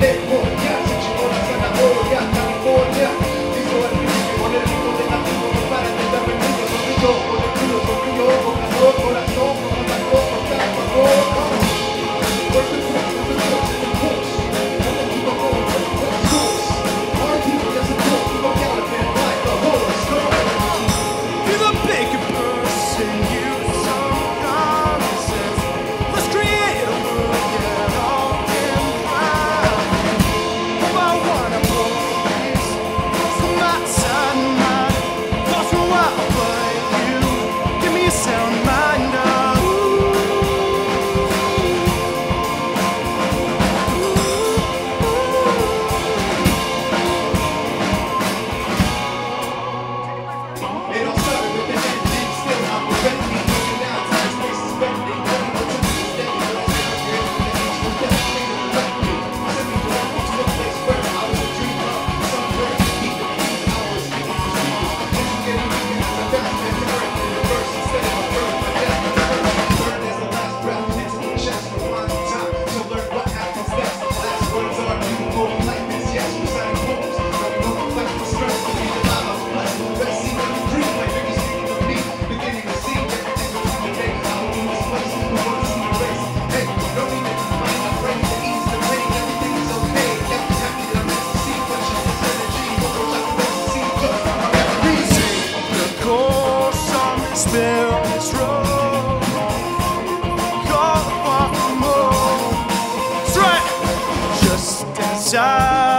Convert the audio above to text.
decorrer. Inside.